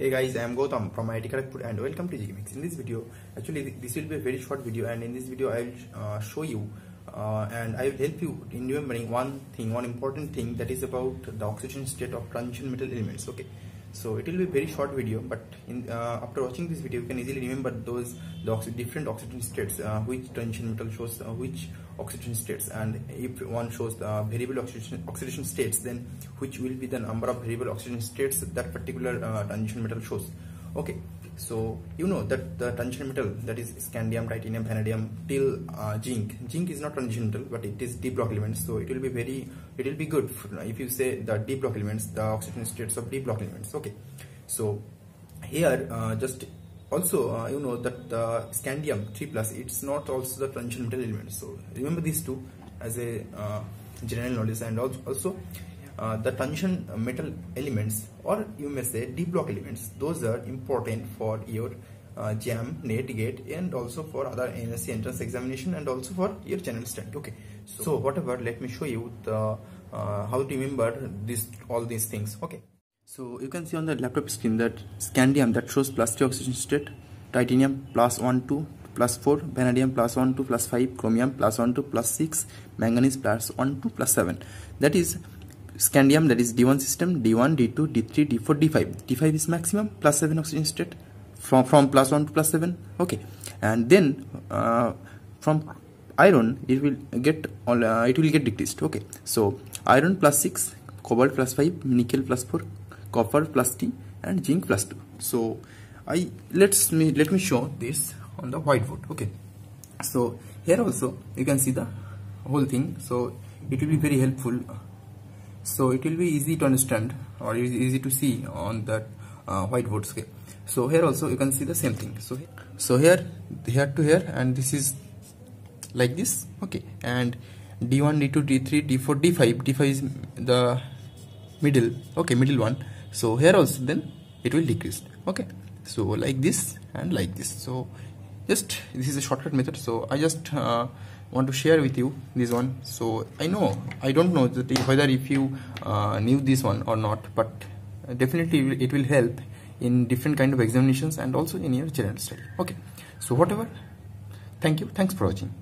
Hey guys, I am Goutam from IIT Kharagpur and welcome to GKMX. In this video, actually this will be a very short video and in this video I will uh, show you uh, and I will help you in remembering one thing, one important thing that is about the oxidation state of transition metal elements. Okay, so it will be very short video but in, uh, after watching this video you can easily remember those the different oxidation states uh, which transition metal shows uh, which oxidation states. And if one shows the variable oxidation, oxidation states then which will be the number of variable oxidation states that particular uh, transition metal shows. Okay so you know that the transition metal that is scandium titanium vanadium till uh, zinc. Zinc is not transition metal but it is d block elements so it will be very it will be good if you say the d block elements the oxidation states of d block elements. Okay. So here uh, just also uh, you know that the scandium 3 plus it's not also the transition metal element. So remember these two as a uh, general knowledge and also uh, the transition metal elements or you may say d block elements. Those are important for your uh, jam net gate and also for other NSE entrance examination and also for your general study. Okay. So, so whatever let me show you the uh, how to remember this all these things. Okay. So you can see on the laptop screen that scandium that shows plus 3 oxidation state titanium plus 1 2 plus 4 vanadium plus 1 2 plus 5 chromium plus 1 2 plus 6 manganese plus 1 2 plus 7 that is scandium that is D1 system, D1, D2, D3, D4, D5. D5 is maximum plus 7 oxidation state from, from plus 1 to plus 7. Okay. And then uh, from iron it will get uh, it will get decreased. Okay. So iron plus 6, cobalt plus 5, nickel plus 4, copper plus T and zinc plus 2. So I let's me let me show this on the whiteboard. Okay. So here also you can see the whole thing. So it will be very helpful so it will be easy to understand or easy to see on that uh, whiteboard scale. So here also you can see the same thing. So so here here to here and this is like this. Okay. And d1 d2 d3 d4 d5 d5 is the middle. Okay middle one. So here also then it will decrease. Okay. So like this and like this. So just this is a shortcut method. So i just uh, want to share with you this one. So i know i don't know whether if you uh, knew this one or not but definitely it will help in different kind of examinations and also in your general study. Okay. So whatever. Thank you. Thanks for watching